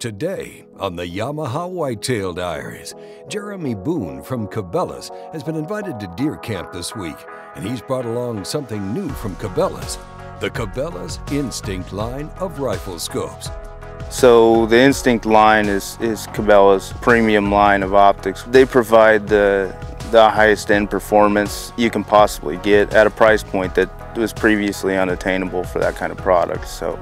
Today, on the Yamaha Whitetail Diaries, Jeremy Boone from Cabela's has been invited to deer camp this week, and he's brought along something new from Cabela's the Cabela's Instinct line of rifle scopes. So the Instinct line is, is Cabela's premium line of optics. They provide the, the highest end performance you can possibly get at a price point that was previously unattainable for that kind of product. So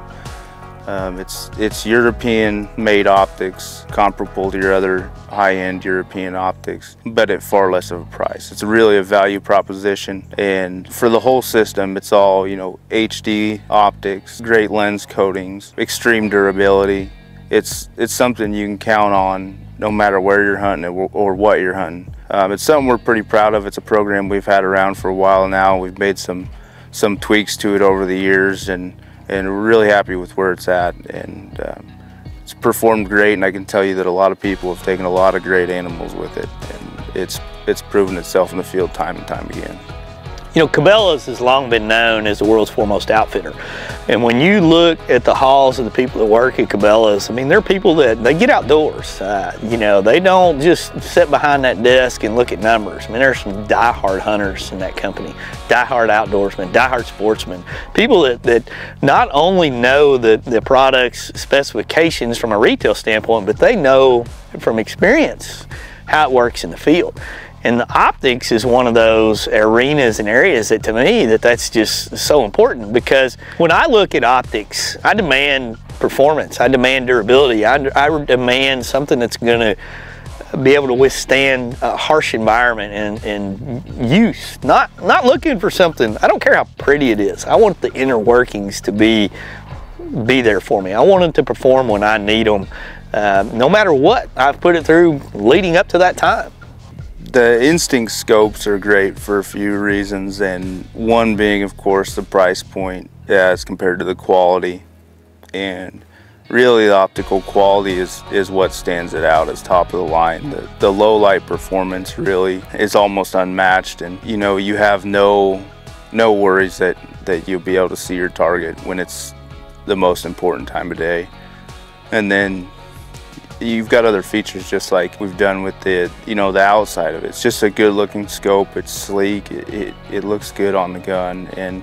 um, it's, it's European-made optics, comparable to your other high-end European optics, but at far less of a price. It's really a value proposition, and for the whole system, it's all, you know, HD optics, great lens coatings, extreme durability. It's, it's something you can count on no matter where you're hunting or, or what you're hunting. Um, it's something we're pretty proud of. It's a program we've had around for a while now. We've made some, some tweaks to it over the years, and and really happy with where it's at. And um, it's performed great, and I can tell you that a lot of people have taken a lot of great animals with it, and it's it's proven itself in the field time and time again. You know, Cabela's has long been known as the world's foremost outfitter. And when you look at the halls of the people that work at Cabela's, I mean, they're people that, they get outdoors. Uh, you know, they don't just sit behind that desk and look at numbers. I mean, there's some die-hard hunters in that company, die-hard outdoorsmen, die-hard sportsmen, people that, that not only know the, the product's specifications from a retail standpoint, but they know from experience how it works in the field. And the optics is one of those arenas and areas that to me that that's just so important because when I look at optics, I demand performance, I demand durability, I, I demand something that's going to be able to withstand a harsh environment and, and use. Not, not looking for something, I don't care how pretty it is. I want the inner workings to be, be there for me. I want them to perform when I need them, uh, no matter what I've put it through leading up to that time. The Instinct scopes are great for a few reasons, and one being, of course, the price point as compared to the quality. And really, the optical quality is, is what stands it out as top of the line. The, the low light performance really is almost unmatched, and you know, you have no, no worries that, that you'll be able to see your target when it's the most important time of day. And then You've got other features just like we've done with the, you know, the outside of it. It's just a good looking scope. It's sleek. It, it, it looks good on the gun and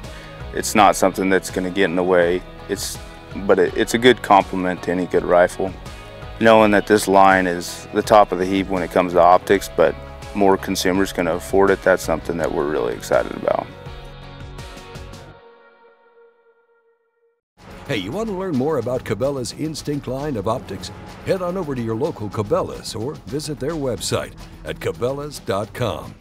it's not something that's going to get in the way. It's, but it, it's a good complement to any good rifle. Knowing that this line is the top of the heap when it comes to optics, but more consumers can afford it, that's something that we're really excited about. Hey, you want to learn more about Cabela's Instinct line of optics? Head on over to your local Cabela's or visit their website at Cabela's.com.